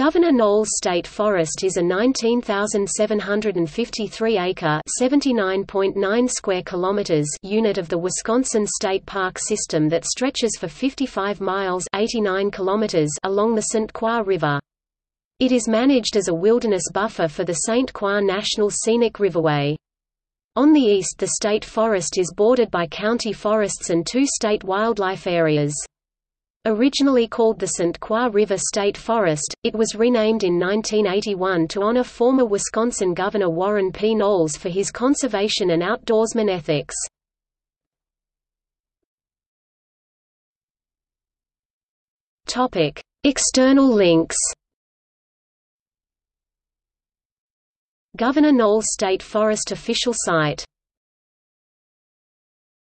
Governor Knowles State Forest is a 19,753-acre (79.9 square kilometers) unit of the Wisconsin State Park System that stretches for 55 miles (89 kilometers) along the St. Croix River. It is managed as a wilderness buffer for the St. Croix National Scenic Riverway. On the east the state forest is bordered by county forests and two state wildlife areas. Originally called the St. Croix River State Forest, it was renamed in 1981 to honor former Wisconsin Governor Warren P. Knowles for his conservation and outdoorsman ethics. External links Governor Knowles State Forest official site